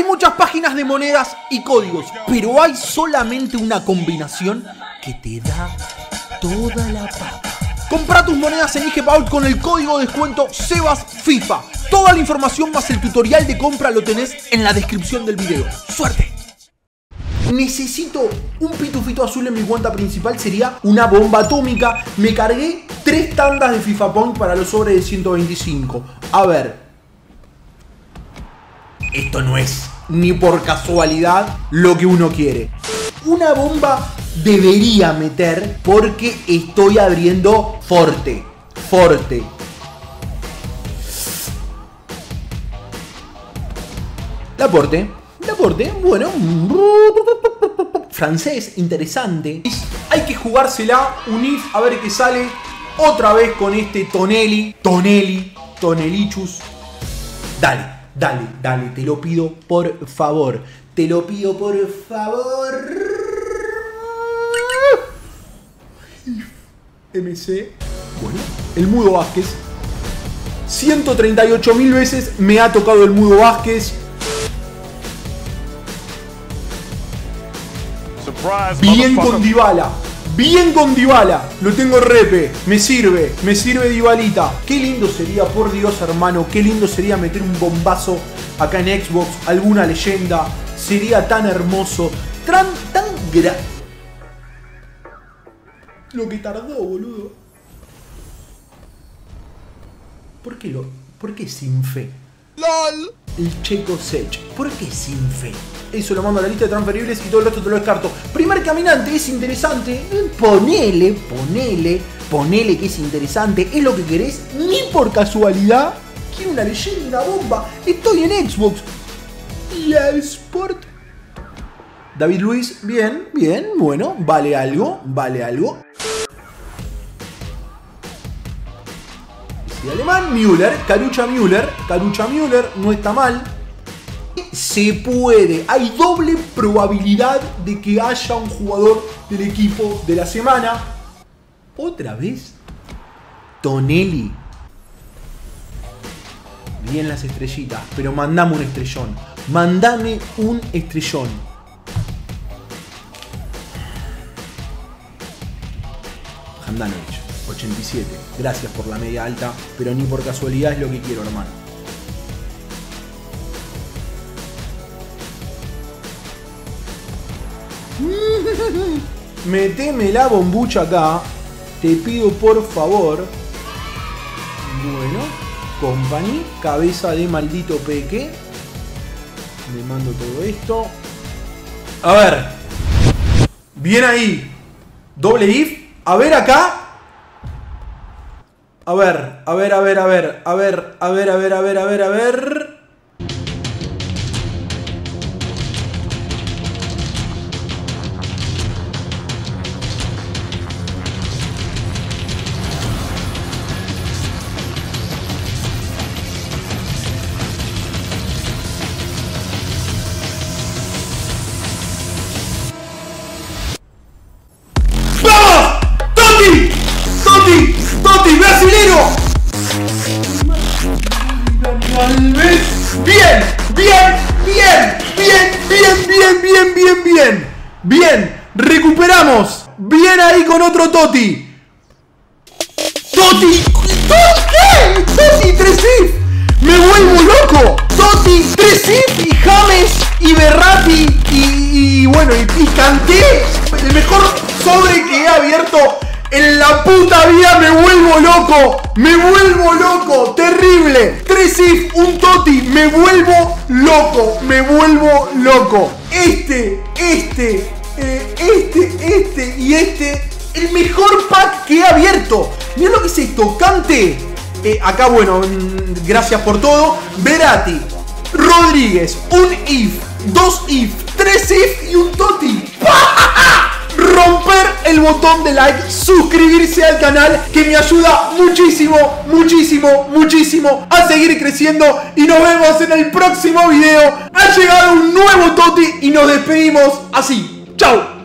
Hay muchas páginas de monedas y códigos, pero hay solamente una combinación que te da toda la papa. Compra tus monedas en IGPAUL con el código de descuento SEBASFIFA. Toda la información más el tutorial de compra lo tenés en la descripción del video. ¡Suerte! Necesito un pitufito azul en mi cuenta principal, sería una bomba atómica. Me cargué tres tandas de FIFA Point para los sobres de 125. A ver. Esto no es ni por casualidad lo que uno quiere. Una bomba debería meter porque estoy abriendo Forte. Forte. Laporte. Laporte. Bueno. Francés. Interesante. Hay que jugársela. Unif. A ver qué sale. Otra vez con este Tonelli. Tonelli. Tonelichus. Dale. Dale. Dale. Te lo pido por favor. Te lo pido por favor. MC. Bueno, el Mudo Vázquez. 138 mil veces me ha tocado el Mudo Vázquez. Bien con Dybala. Bien con Dybala. Lo tengo repe. Me sirve. Me sirve Dybalita. Qué lindo sería, por Dios hermano. Qué lindo sería meter un bombazo acá en Xbox. Alguna leyenda. Sería tan hermoso. Tan, tan gra lo que tardó, boludo. ¿Por qué lo.? ¿Por qué sin fe? LOL. El Checo Sech. ¿Por qué sin fe? Eso lo mando a la lista de transferibles y todo el resto te lo descarto. Primer caminante, es interesante. Ponele, ponele, ponele que es interesante. Es lo que querés, ni por casualidad. Quiero una leyenda, una bomba. Estoy en Xbox. El Sport. David Luis, bien, bien, bueno, vale algo, vale algo. Y alemán, Müller, Carucha Müller, Carucha Müller, no está mal. Se puede, hay doble probabilidad de que haya un jugador del equipo de la semana. Otra vez, Tonelli. Bien las estrellitas, pero mandame un estrellón. Mandame un estrellón. Handanovic. 87. Gracias por la media alta, pero ni por casualidad es lo que quiero, hermano. Meteme la bombucha acá. Te pido por favor. Bueno, company, cabeza de maldito peque. Le mando todo esto. A ver. Bien ahí. Doble if. A ver acá. A ver, a ver, a ver, a ver, a ver, a ver, a ver, a ver, a ver, a ver. Bien, bien, bien, bien, bien, bien, bien, bien, bien. Bien, recuperamos. Bien ahí con otro Toti. Toti. ¿Toti? Toti 3 Me vuelvo loco. Toti 3 y James y Berrati y, bueno, y, y Canté. El mejor sobre que he abierto en la puta vida me vuelvo loco. Me vuelvo loco. Terrible. Tres if, un toti. Me vuelvo loco. Me vuelvo loco. Este, este, eh, este, este y este. El mejor pack que he abierto. Mira lo que es esto. Cante. Eh, acá, bueno, mm, gracias por todo. Verati. Rodríguez. Un if. Dos if. Tres if y un toti. el botón de like, suscribirse al canal que me ayuda muchísimo, muchísimo, muchísimo a seguir creciendo y nos vemos en el próximo video. Ha llegado un nuevo Toti y nos despedimos así. ¡Chao!